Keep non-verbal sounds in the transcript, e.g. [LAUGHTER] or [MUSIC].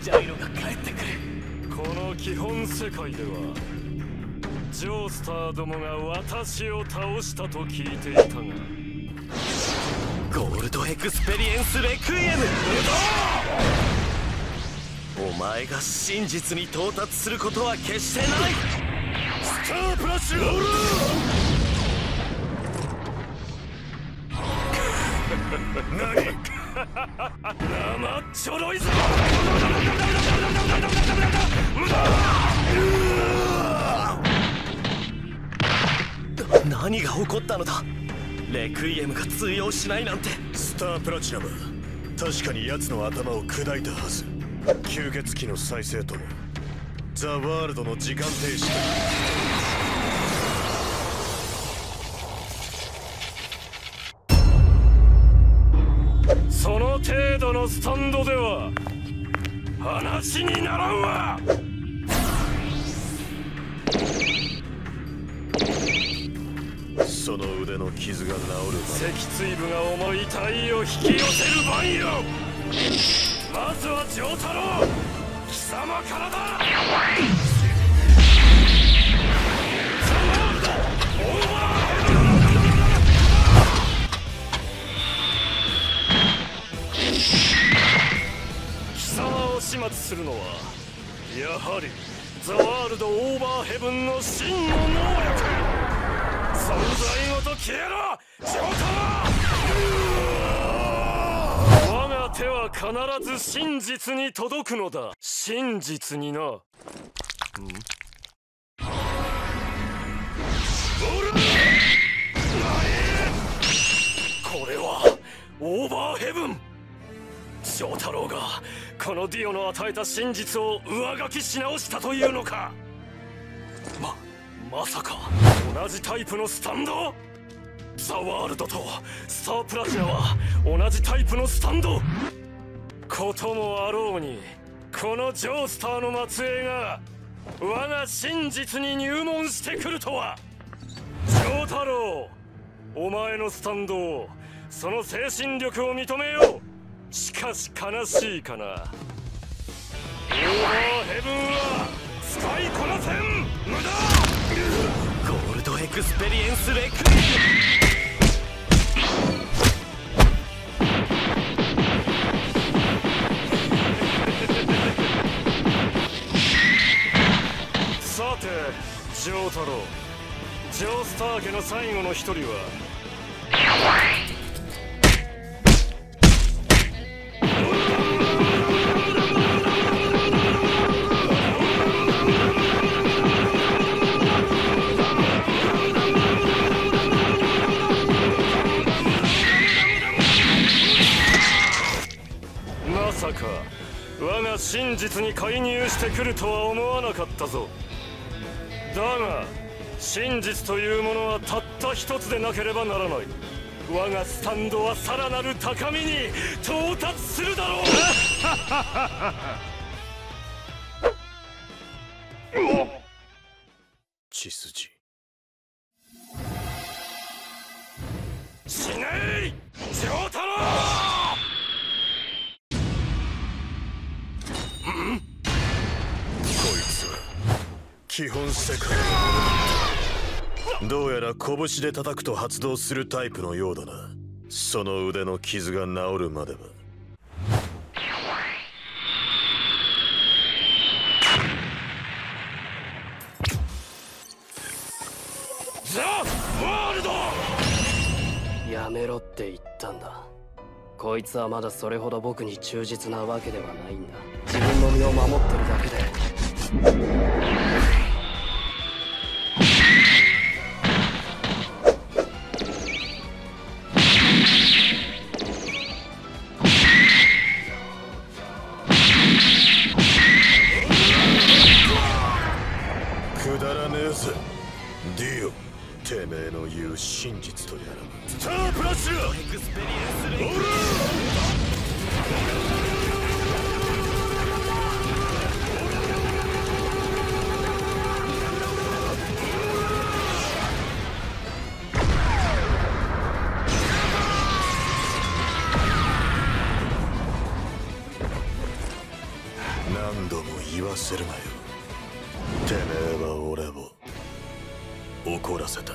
ジャイロが帰ってくる。この基本世界ではジョースターどもが私を倒したと聞いていたがゴールドエクスペリエンスレクイエム。お前が真実に到達することは決してない。スタープラチナ [LAUGHS] 何生ちょろいぞ。何が起こったのだ？レクイエムが通用しないなんて。スタープラチナム。確かに奴の頭を砕いたはず。吸血鬼の再生とザ・ワールドの時間停止のスタンドでは話にならんわ。その腕の傷が治る脊椎部が重い体を引き寄せる番よ。まずは丈太郎。貴様からだするのはやはりザ・ワールド・オーバーヘブンの真の能力存在ごと消えろジョータ我が手は必ず真実に届くのだ。真実にな。これはオーバーヘブン。翔太郎がこのディオの与えた真実を上書きし直したというのか。ままさか同じタイプのスタンド？ザ・ワールドとスタープラチナは同じタイプのスタンド？こともあろうにこのジョースターの末裔が我が真実に入門してくるとは。翔太郎お前のスタンドをその精神力を認めよう。しかし悲しいかな。オーバーヘブンは使いこなせん無駄ゴールドエクスペリエンスレク。イエムさてジョー太郎。ジョースター家の最後の一人は。さか我が真実に介入してくるとは思わなかったぞ。だが真実というものはたった一つでなければならない。我がスタンドはさらなる高みに到達するだろう。[LAUGHS] 血筋。死ね!いジョー太郎基本世界。どうやら拳で叩くと発動するタイプのようだな。その腕の傷が治るまではザ・ワールド。やめろって言ったんだ。こいつはまだそれほど僕に忠実なわけではないんだ。自分の身を守ってるだけで。らねえぜ。ディオてめえの言う真実とやら。スタープラッシュエクスペリエンスレクイエムも言わせるなよ。てめえは俺を。怒らせた